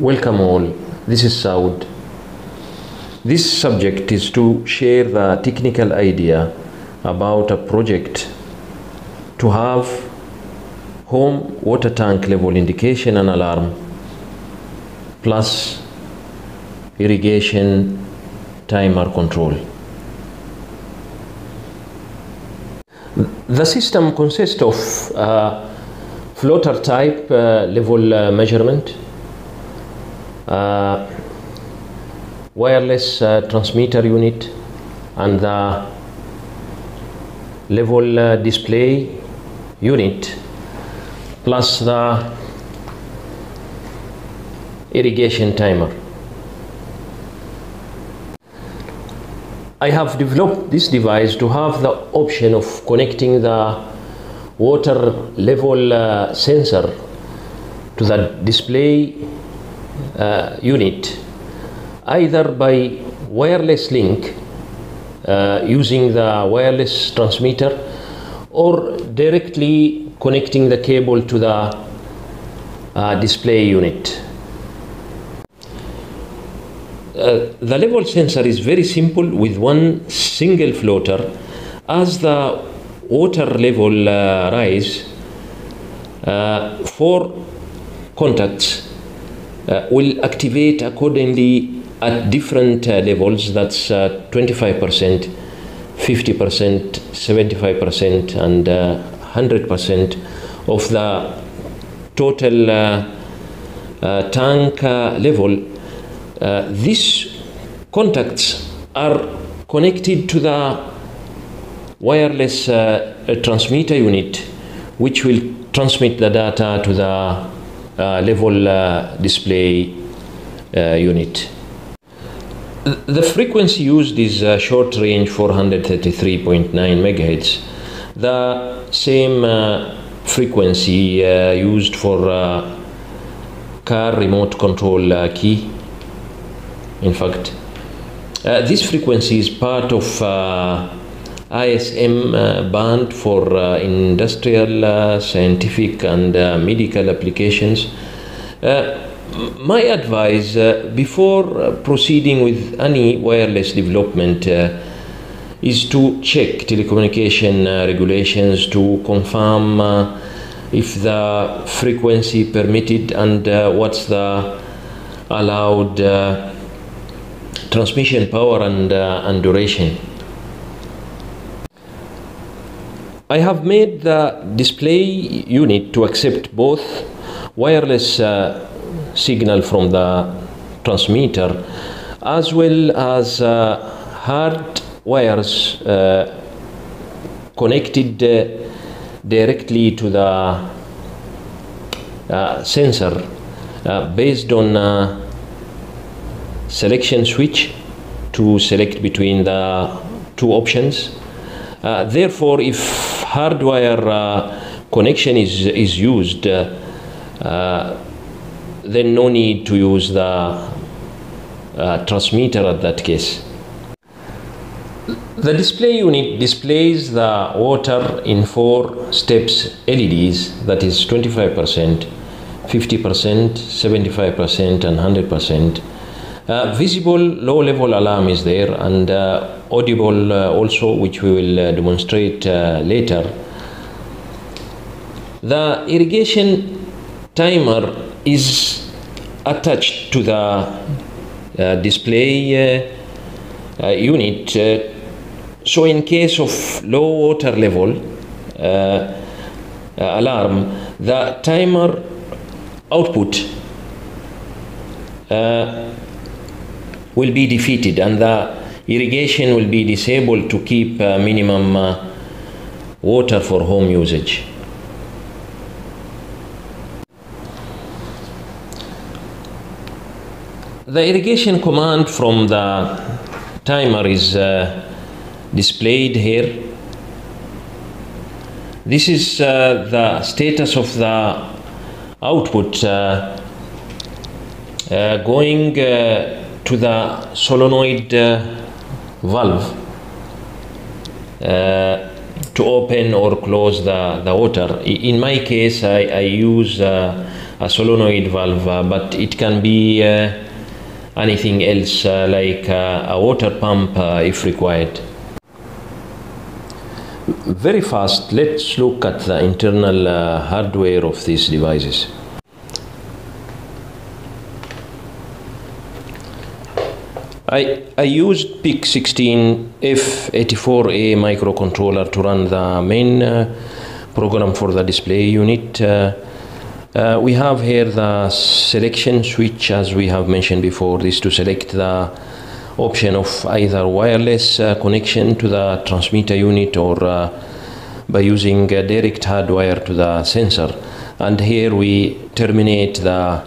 Welcome all. This is Saud. This subject is to share the technical idea about a project to have home water tank level indication and alarm plus irrigation timer control. The system consists of uh, floater type uh, level uh, measurement, wireless uh, transmitter unit, and the level uh, display unit plus the irrigation timer. I have developed this device to have the option of connecting the water level uh, sensor to the display uh, unit either by wireless link uh, using the wireless transmitter or directly connecting the cable to the uh, display unit. Uh, the level sensor is very simple with one single floater. As the water level uh, rise, uh, four contacts will activate accordingly at different uh, levels. That's uh, 25%, 50%, 75%, and 100% of the total tank level uh, these contacts are connected to the wireless uh, transmitter unit which will transmit the data to the uh, level uh, display uh, unit. The frequency used is uh, short range 433.9 megahertz. The same frequency used for car remote control key in fact. Uh, this frequency is part of uh, ISM uh, band for uh, industrial, uh, scientific, and uh, medical applications. my advice before proceeding with any wireless development is to check telecommunication regulations to confirm if the frequency permitted and what's the allowed transmission power and, uh, and duration. I have made the display unit to accept both wireless uh, signal from the transmitter as well as uh, hard wires uh, connected uh, directly to the uh, sensor based on selection switch to select between the two options. Uh, therefore, if hardwire uh, connection is, is used, uh, uh then no need to use the uh, transmitter at that case. The display unit displays the water in four steps LEDs, that is 25%, 50%, 75%, and 100%. Uh, visible low level alarm is there and uh, audible uh, also which we will uh, demonstrate uh, later. The irrigation timer is attached to the uh, display uh, uh, unit so in case of low water level alarm the timer output will be defeated and the irrigation will be disabled to keep uh, minimum uh, water for home usage. The irrigation command from the timer is uh, displayed here. This is uh, the status of the output uh, uh, going to the solenoid valve uh, to open or close the, the water. In my case, I, I use uh, a solenoid valve, uh, but it can be uh, anything else uh, like uh, a water pump if required. Very fast, let's look at the internal hardware of these devices. I, I used PIC16F84A microcontroller to run the main uh, program for the display unit. Uh, uh, we have here the selection switch as we have mentioned before, this to select the option of either wireless uh, connection to the transmitter unit or uh, by using direct hardwire to the sensor. And here we terminate the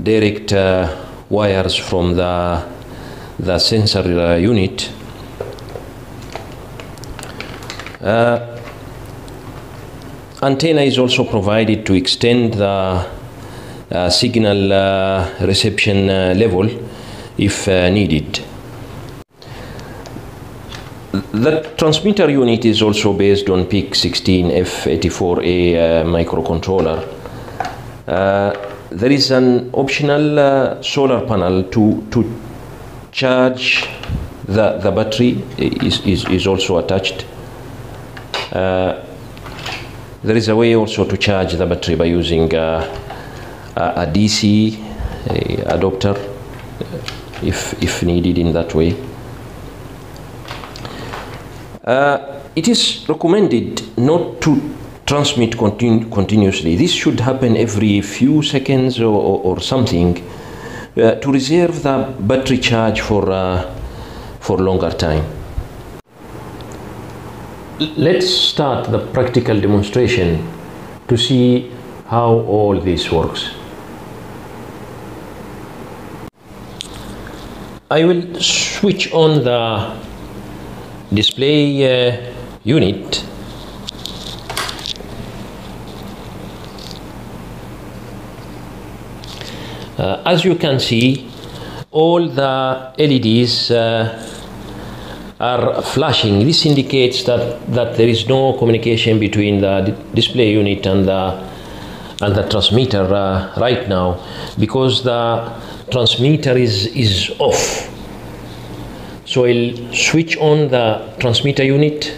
direct uh, wires from the the sensor uh, unit. Uh, antenna is also provided to extend the uh, signal uh, reception uh, level if uh, needed. The transmitter unit is also based on PIC16F84A microcontroller. there is an optional solar panel to, to charge the, the battery is, is, is also attached. Uh, there is a way also to charge the battery by using uh, a, a, DC adapter if, if needed in that way. Uh, it is recommended not to transmit continu continuously. This should happen every few seconds or, or, or something uh, to reserve the battery charge for, uh, for longer time. Let's start the practical demonstration to see how all this works. I will switch on the display uh, unit Uh, as you can see, all the LEDs uh, are flashing. This indicates that, that there is no communication between the display unit and the, and the transmitter uh, right now because the transmitter is, is off. So I'll switch on the transmitter unit.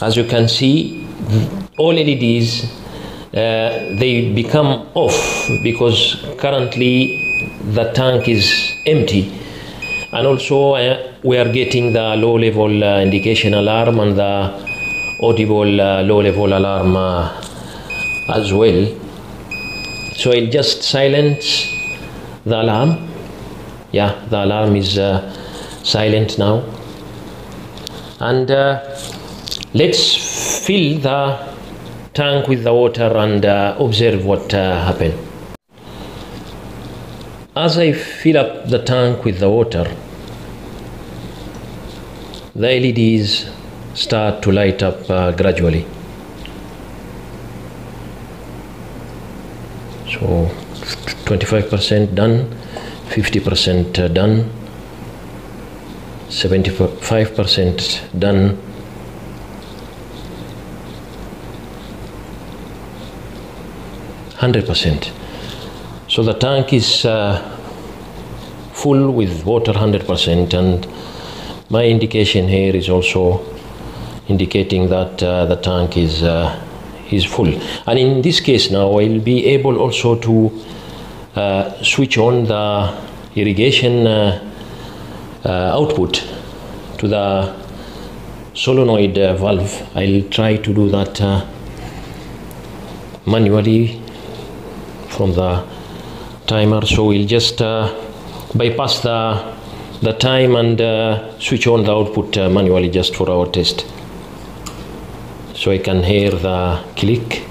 As you can see, all LEDs uh, they become off because currently the tank is empty. And also uh, we are getting the low level uh, indication alarm and the audible uh, low level alarm uh, as well. So I'll just silence the alarm. Yeah the alarm is uh, silent now. And let's fill the tank with the water and uh, observe what uh, happened. As I fill up the tank with the water, the LEDs start to light up uh, gradually. So 25% done, 50% done, 75% done, 100%. So the tank is uh, full with water 100% and my indication here is also indicating that uh, the tank is uh, is full and in this case now I'll be able also to uh, switch on the irrigation uh, uh, output to the solenoid valve I'll try to do that manually from the timer so we'll just uh, bypass the the time and uh, switch on the output uh, manually just for our test. So I can hear the click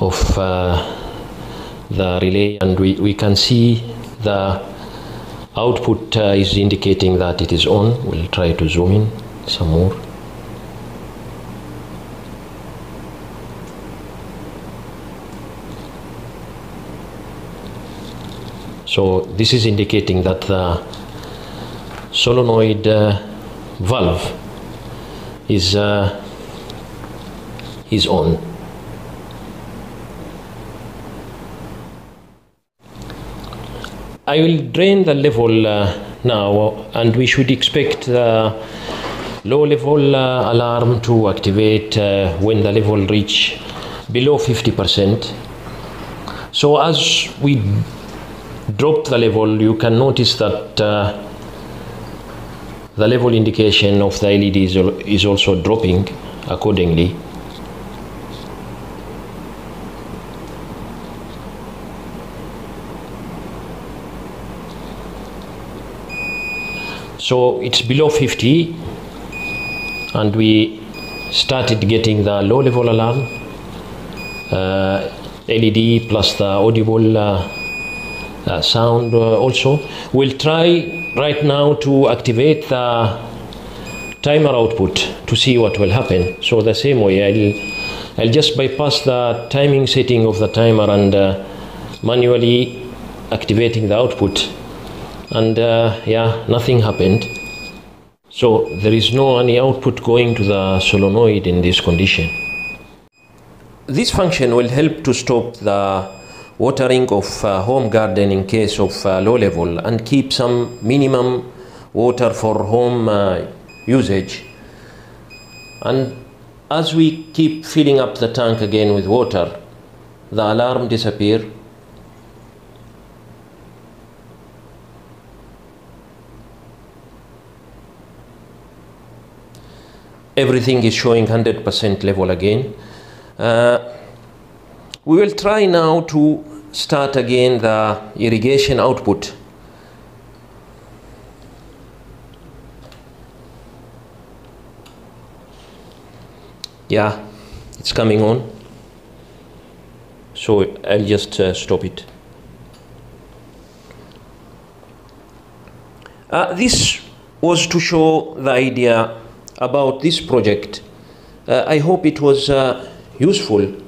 of uh, the relay and we, we can see the output uh, is indicating that it is on. We'll try to zoom in some more So this is indicating that the solenoid uh, valve is uh, is on. I will drain the level uh, now and we should expect the low level uh, alarm to activate uh, when the level reach below 50%. So as we drop the level you can notice that uh, the level indication of the LED is, is also dropping accordingly. So it's below 50 and we started getting the low level alarm uh, LED plus the audible uh, sound uh, also. We'll try right now to activate the timer output to see what will happen. So the same way, I'll, I'll just bypass the timing setting of the timer and uh, manually activating the output. And uh, yeah, nothing happened. So there is no any output going to the solenoid in this condition. This function will help to stop the watering of uh, home garden in case of uh, low level and keep some minimum water for home uh, usage. And as we keep filling up the tank again with water, the alarm disappear. Everything is showing 100% level again. Uh, we will try now to start again the irrigation output. Yeah, it's coming on. So I'll just uh, stop it. Uh, this was to show the idea about this project. Uh, I hope it was uh, useful.